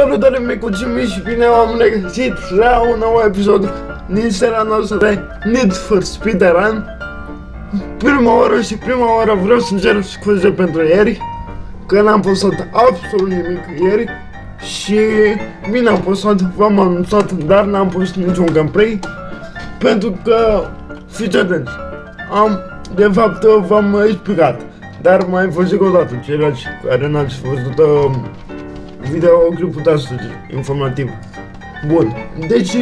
Salutare micuții mei și bine v-am regăsit la un nou episod din seria noastră de Need for Speedrun. Prima oară și prima oară vreau să cer scuze pentru ieri Că n-am postat absolut nimic ieri Și bine am postat, v-am anunțat, dar n-am postat niciun gameplay Pentru că, fiți atenți, am, de fapt v-am explicat Dar mai fost o dată, ceilalți care n-ați văzut uh, videoclipul de astăzi, informativ. Bun, deci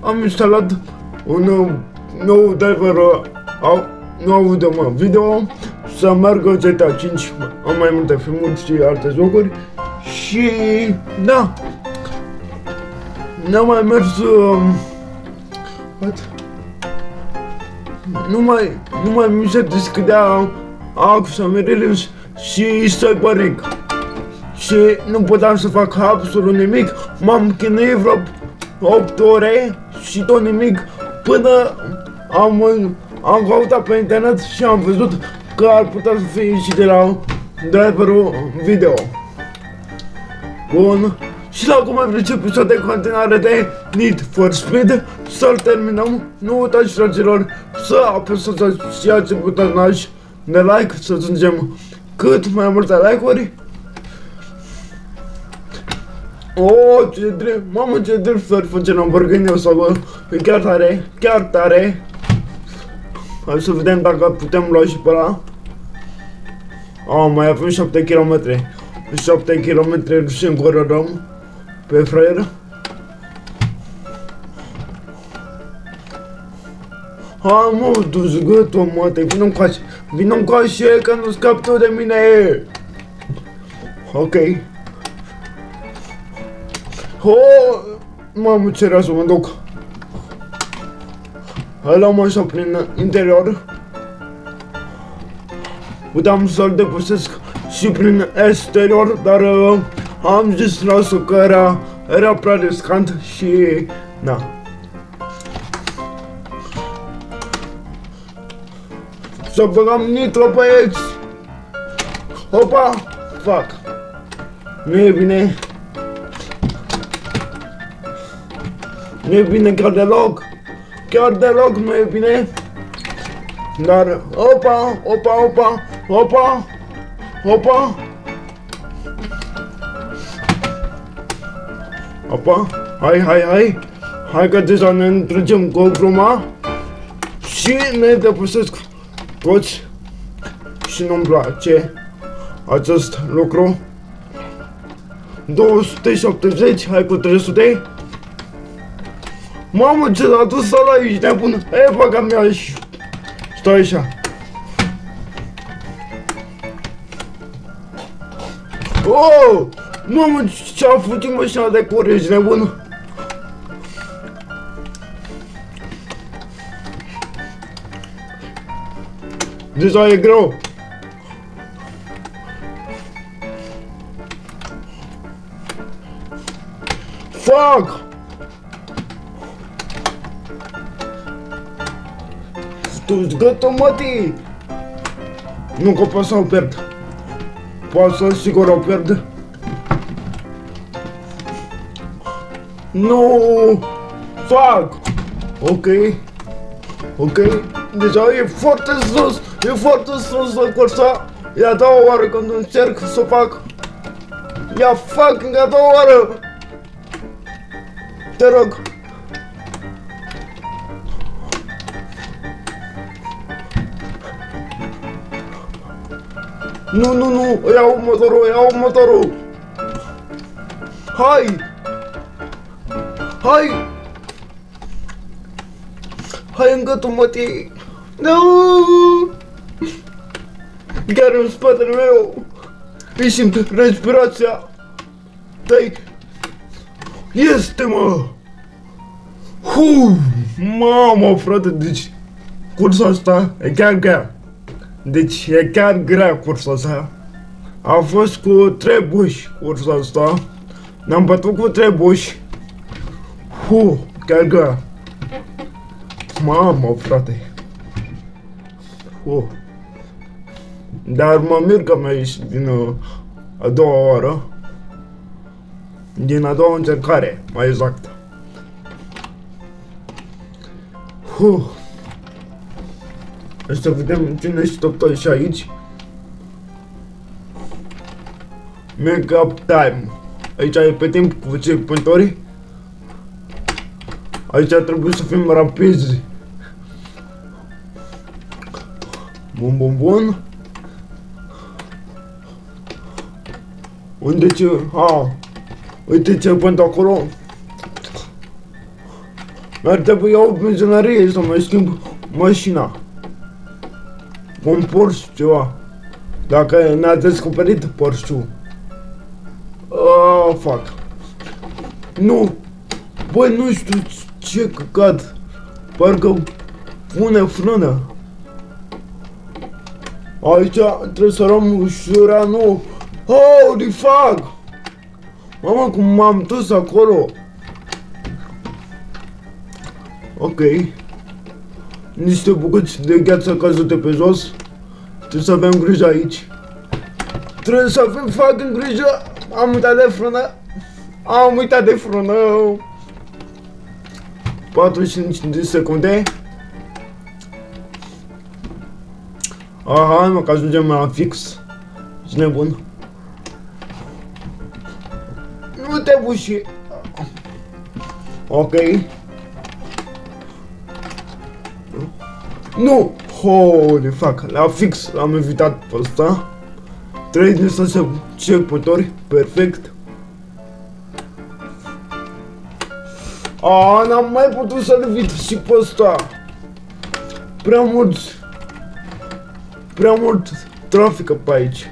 am instalat un uh, nou driver uh, au, nou video, mă, video să meargă GTA 5 în mai multe filmuri și alte jocuri și da n-am mai mers uh, what? nu mai nu mai mi se deschidea Axa Merilius și Cyberpunk și nu puteam să fac absolut nimic. M-am chinuit vreo 8 ore și tot nimic până am, am căutat pe internet și am văzut că ar putea să fie și de la driverul video. Bun. Și la cum ai episod de continuare de Need for Speed să-l terminăm. Nu uitați, fraților, să apăsați și ați butonaș de like, să ajungem cât mai multe like-uri Oh, ce drept, mamă ce drept să face Lamborghini o să vă, e chiar tare, chiar tare. Hai să vedem dacă putem lua și pe ăla. Oh, mai avem 7 km. 7 km și încurărăm pe fraier. Hai mă, du-ți gâtul mă, te vină încoace, vină încoace că nu scap tu de mine. Ok. Oh, mamă, ce era să mă duc. Ăla mă așa prin interior. Puteam să-l depășesc și prin exterior, dar uh, am zis lasă că era, era prea riscant și... Na. Să băgăm nitro pe ex. Opa! Fuck. Nu e bine. Nu e bine chiar deloc. Chiar deloc nu e bine. Dar, opa, opa, opa, opa, opa. Opa, hai, hai, hai. Hai că deja ne întregem cu gruma. Și ne depășesc toți. Și nu-mi place acest lucru. 270, hai cu 300. Mamă, ce s-a dus ăla aici, nebun. E, băga mea și... Stai așa. Oh! Mamă, ce-a făcut mașina de cur, ești nebun? Deja e greu. Fuck! Tu gata, mati! Nu că pot să o pierd. Pot să sigur o pierd. Nu! Fac! Ok. Ok. Deja e foarte sus. E foarte sus la cursa. E a doua oară când încerc să o fac. Ia fac încă a doua oară. Te rog. Nu, nu, nu, iau motorul, iau motorul! Hai! Hai! Hai în gâtul mătii! Nu! Chiar în spatele meu! Îi simt respirația! Dai! Este, mă! Hu! Mamă, frate, deci cursa asta e chiar grea. Deci e chiar grea cursa asta. A fost cu trebuși cursa asta. Ne-am bătut cu trebuși. Hu, chiar grea. Mamă, frate. Hu. Dar mă mir că mi-a ieșit din uh, a doua oară. Din a doua încercare, mai exact. Huh. Să vedem cine este top și aici. Make-up time. Aici e pe timp cu checkpoint Aici trebuie să fim rapizi. Bun, bun, bun. Unde ce? Ha. Uite ce până acolo. Mi-ar trebui iau benzinărie să mai schimb mașina. Un Porsche ceva. Dacă ne-a descoperit Porsche-ul. Oh, fuck. Nu. Băi, nu știu ce căcat. Parcă pune frână. Aici trebuie să luăm ușura nu. Holy fuck! Mama, cum m-am dus acolo. Ok. Niște bucăți de gheață căzute pe jos. Trebuie să avem grijă aici. Trebuie să avem fucking grijă. Am uitat de frână. Am uitat de frână. 45 de secunde. Aha, mă, că ajungem la fix. Ești nebun. Nu te buși. Ok. Nu! Holy fuck, la fix l-am evitat pe ăsta. 3 din 6 checkpoint perfect. A, n-am mai putut să-l evit și pe ăsta. Prea mult... Prea mult trafic pe aici.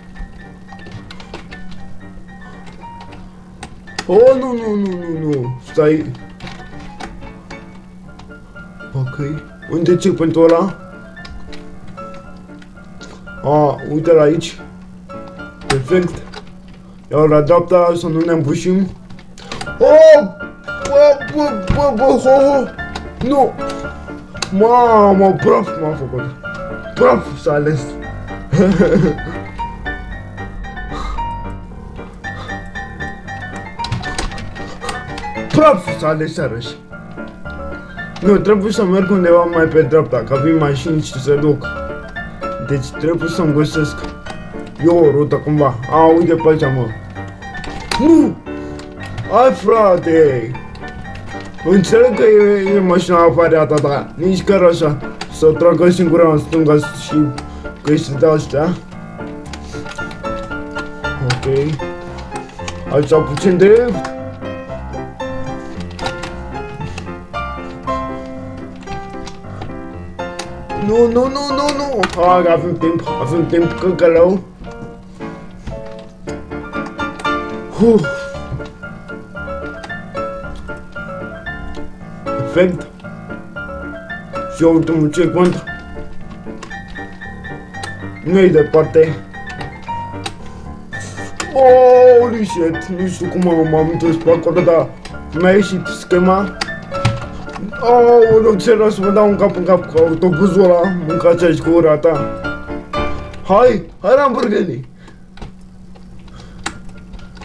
Oh, nu, nu, nu, nu, nu. Stai. Ok. Unde ce pentru ăla? A, uite la aici. Perfect. Iar la dreapta să nu ne împușim. Oh! Bă, bă, bă, bă, ho, ho. Nu! Mamă, praf m-a făcut. Praf s-a ales. praf s-a ales iarăși. Nu, trebuie să merg undeva mai pe dreapta, ca vin mașini și se duc. Deci trebuie să-mi găsesc eu o rută cumva. A, uite pe aici, mă. Nu! Ai, frate! Înțeleg că e, e mașina avariată, dar nici chiar așa. Să tragă singura în stânga și căști de astea. Ok. Aici puțin drept. Nu, nu, nu, nu, nu! Hai, avem timp, avem timp, căcălău. Uf. Perfect. Și ultimul checkpoint. Nu e departe. Holy shit, nu știu cum m-am întors pe acolo, dar mi-a ieșit schema. Oh, ce rău să mă dau un cap în cap cu autobuzul ăla, mâncați și cu ura ta. Hai, hai la hamburgerii.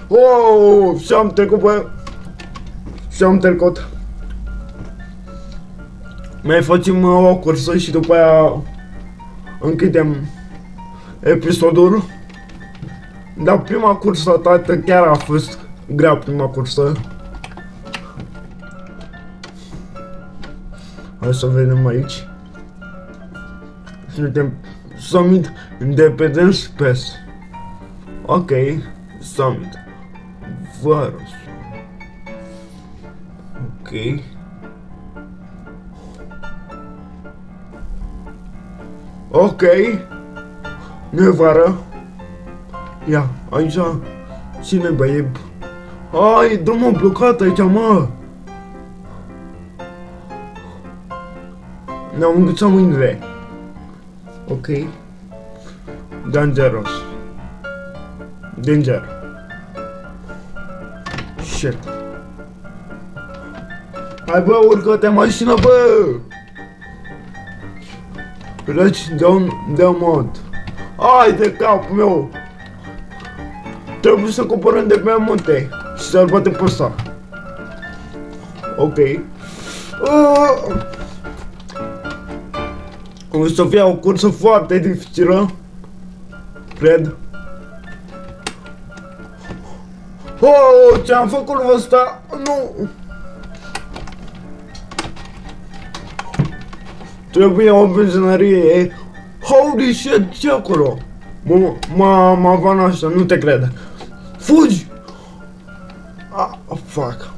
Oh, și-am trecut pe... Și-am trecut. Mai facem uh, o cursă și după aia închidem episodul. Dar prima cursă, tată, chiar a fost grea prima cursă. Hai să vedem aici. Suntem Summit Independence Space. Ok, Summit. Varus. Ok. Ok. Nu e vară. Ia, aici. Cine băie? Ai, drumul blocat aici, mă. Ne-am înghețat mâinile. Ok. Dangerous. Danger. Shit. Hai bă, urcă-te mașină, bă! Pleci de un, de un mod. Hai de capul meu! Trebuie să coborăm de pe munte și să să-l batem pe ăsta. Ok. Uh, o să fie o cursă foarte dificilă. Cred. Oh, ce-am făcut ăsta? Nu! Trebuie o benzinărie. Holy shit, ce acolo? M-a m-a așa, nu te cred. Fugi! Ah, fuck.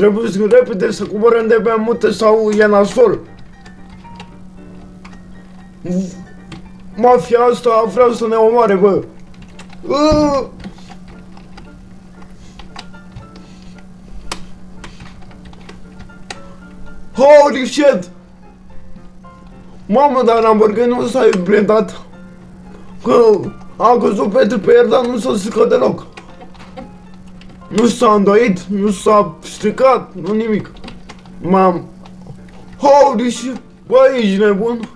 Trebuie să repede să coborăm de pe mută sau e nasol. Mafia asta vrea să ne omoare, bă. Uh! Holy shit! Mamă, dar Lamborghini nu s-a blindat. Că a căzut pentru pe el, dar nu s-a stricat deloc. Nu s-a îndoit, nu s-a stricat, nu nimic. M-am... Holy shit! Bă, ești nebun?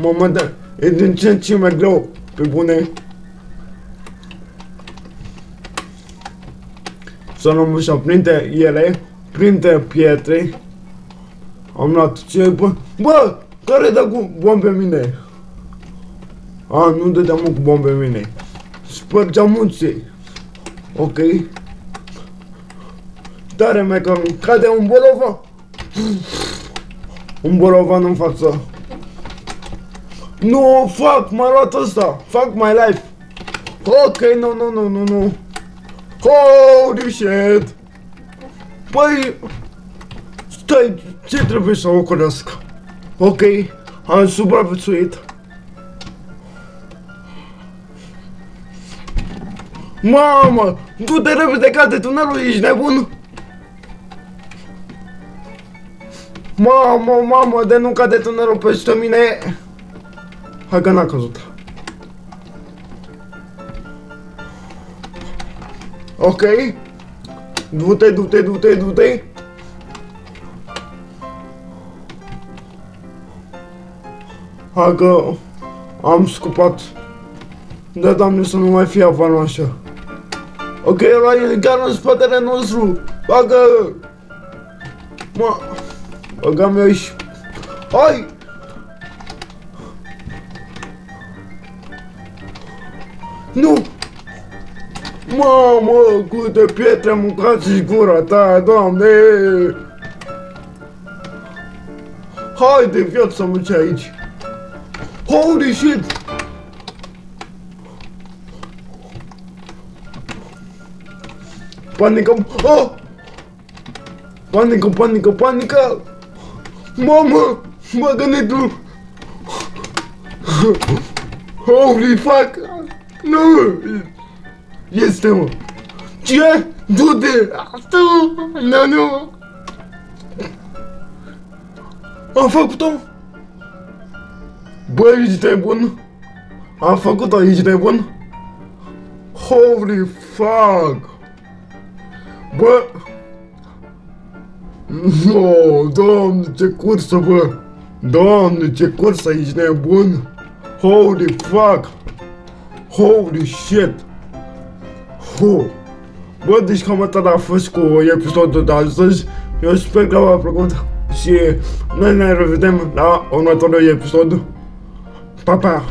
Mamă, da, e din ce în ce mai greu, pe bune. Să nu mă printre ele, printre pietre. Am luat ce, bă, bă, care dă cu bombe mine? A, nu dădeam cu bombe mine. Spărgeam muții. Ok. Tare mai că cade un bolovan. Un bolovan în față. Nu, fuck, m-a luat ăsta. Fuck my life. Ok, nu, nu, nu, nu, nu. Holy shit. Păi, stai, ce trebuie să ocolesc? Ok, am supraviețuit. Mamă! Du-te repede, cade tunelul, ești nebun? Mamă, mamă, de nu cade tunelul peste mine! Hai că n-a căzut. Ok. Du-te, du-te, du-te, du-te. Hai că am scupat. Da, doamne, să nu mai fie avanul așa. Ok, ăla e chiar în spatele nostru. Bagă! Mă! Băgam eu și... Hai! Nu! Mamă, câte pietre mâncați gura ta, doamne! Haide, viața mă ce aici! Holy shit! Panică! Oh! Panică, panică, panică! Mamă! Mă gândit Holy fuck! Nu! Este, mă! Ce? Du-te! Nu, nu! Am făcut-o! Bă, ești nebun? Am făcut-o, ești nebun? Holy fuck! Bă! No, doamne, ce cursă, bă! Doamne, ce cursă, ești nebun! Holy fuck! Holy shit! Ho! Bă, deci cam atât a fost cu episodul de astăzi. Eu sper că v-a plăcut și noi ne revedem la următorul episod. Pa, pa!